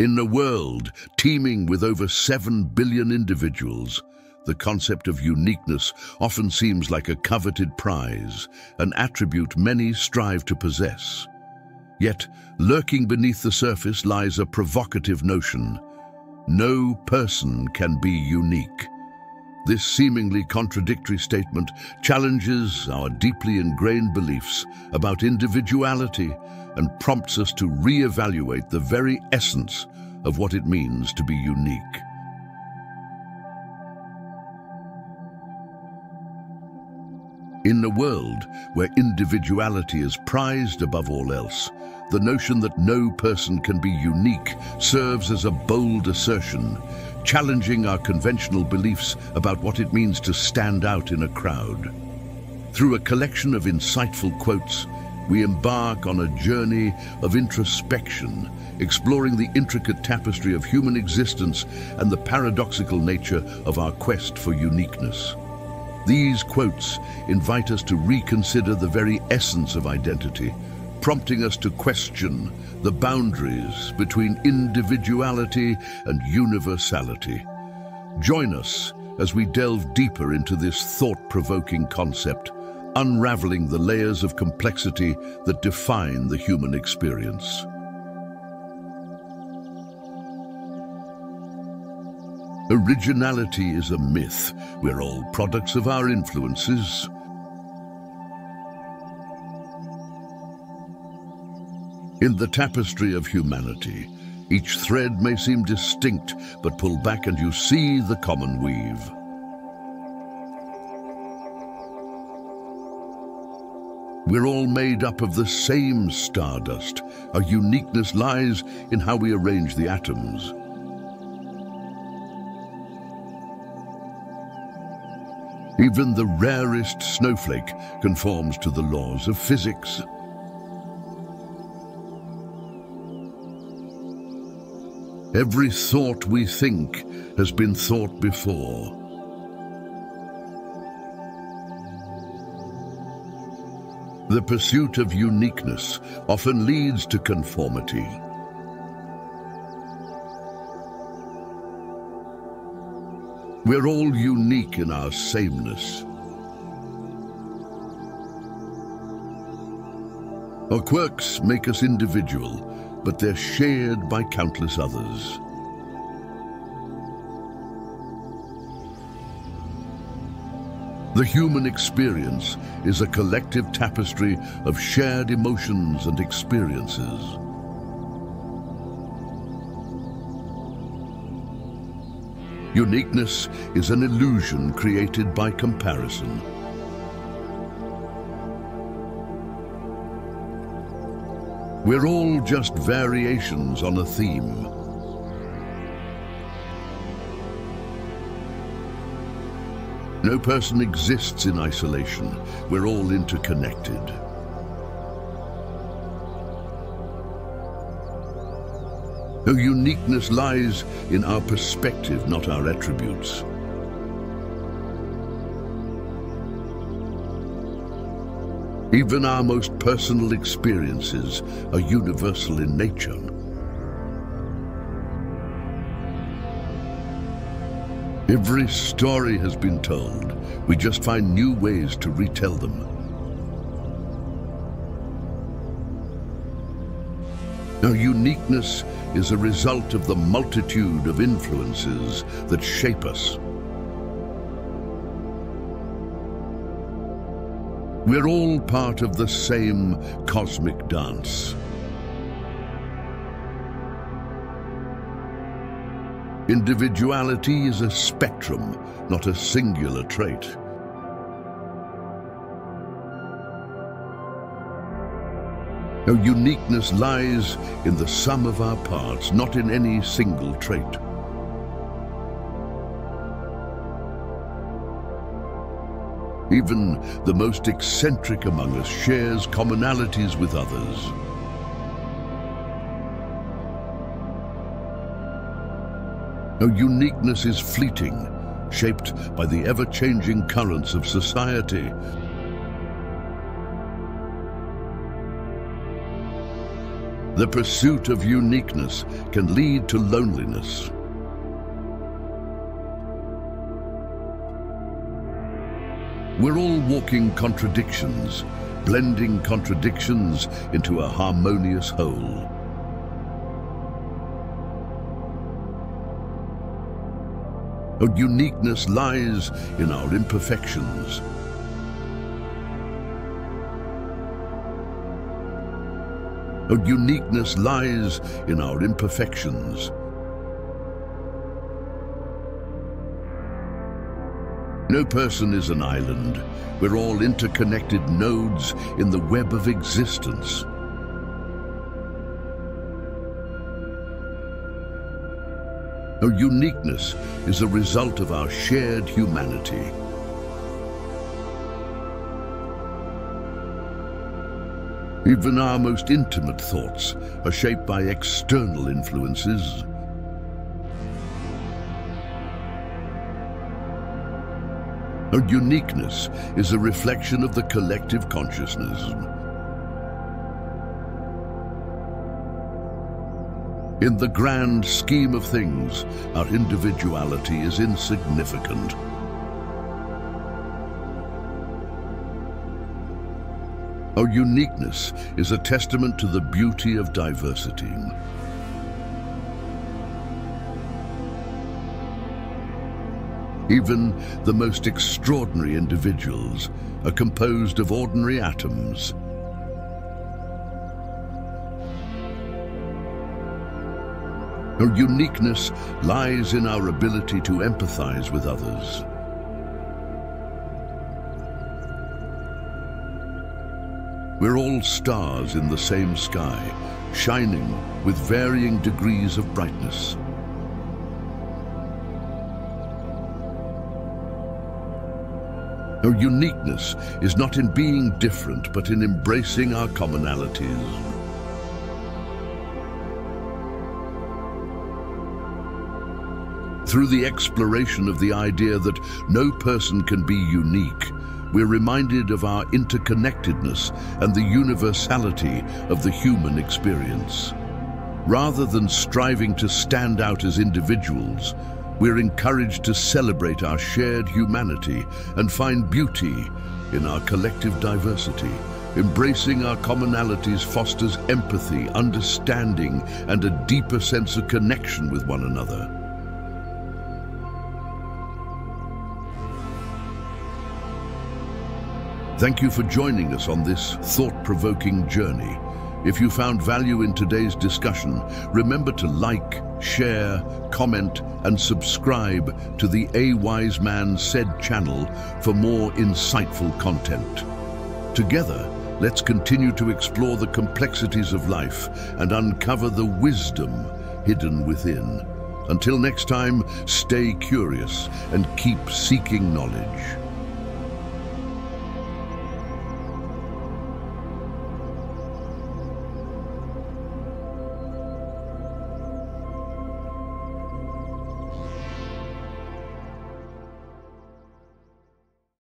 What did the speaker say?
In a world teeming with over 7 billion individuals, the concept of uniqueness often seems like a coveted prize, an attribute many strive to possess. Yet, lurking beneath the surface lies a provocative notion. No person can be unique. This seemingly contradictory statement challenges our deeply ingrained beliefs about individuality and prompts us to re-evaluate the very essence of what it means to be unique. In a world where individuality is prized above all else, the notion that no person can be unique serves as a bold assertion, challenging our conventional beliefs about what it means to stand out in a crowd. Through a collection of insightful quotes, we embark on a journey of introspection, exploring the intricate tapestry of human existence and the paradoxical nature of our quest for uniqueness. These quotes invite us to reconsider the very essence of identity, prompting us to question the boundaries between individuality and universality. Join us as we delve deeper into this thought-provoking concept, unraveling the layers of complexity that define the human experience. Originality is a myth. We're all products of our influences. In the tapestry of humanity, each thread may seem distinct, but pull back and you see the common weave. We're all made up of the same stardust. Our uniqueness lies in how we arrange the atoms. Even the rarest snowflake conforms to the laws of physics. Every thought we think has been thought before. The pursuit of uniqueness often leads to conformity. We're all unique in our sameness. Our quirks make us individual, but they're shared by countless others. The human experience is a collective tapestry of shared emotions and experiences. Uniqueness is an illusion created by comparison. We're all just variations on a theme. No person exists in isolation. We're all interconnected. Our uniqueness lies in our perspective, not our attributes. Even our most personal experiences are universal in nature. Every story has been told. We just find new ways to retell them. Our uniqueness is a result of the multitude of influences that shape us. We're all part of the same cosmic dance. Individuality is a spectrum, not a singular trait. Our uniqueness lies in the sum of our parts, not in any single trait. Even the most eccentric among us shares commonalities with others. Our uniqueness is fleeting, shaped by the ever-changing currents of society The pursuit of uniqueness can lead to loneliness. We're all walking contradictions, blending contradictions into a harmonious whole. Our uniqueness lies in our imperfections. Our uniqueness lies in our imperfections. No person is an island. We're all interconnected nodes in the web of existence. Our uniqueness is a result of our shared humanity. Even our most intimate thoughts are shaped by external influences. Our uniqueness is a reflection of the collective consciousness. In the grand scheme of things, our individuality is insignificant. Our uniqueness is a testament to the beauty of diversity. Even the most extraordinary individuals are composed of ordinary atoms. Our uniqueness lies in our ability to empathize with others. We're all stars in the same sky, shining with varying degrees of brightness. Our uniqueness is not in being different, but in embracing our commonalities. Through the exploration of the idea that no person can be unique, we're reminded of our interconnectedness and the universality of the human experience. Rather than striving to stand out as individuals, we're encouraged to celebrate our shared humanity and find beauty in our collective diversity. Embracing our commonalities fosters empathy, understanding, and a deeper sense of connection with one another. Thank you for joining us on this thought-provoking journey. If you found value in today's discussion, remember to like, share, comment and subscribe to the A Wise Man Said channel for more insightful content. Together, let's continue to explore the complexities of life and uncover the wisdom hidden within. Until next time, stay curious and keep seeking knowledge.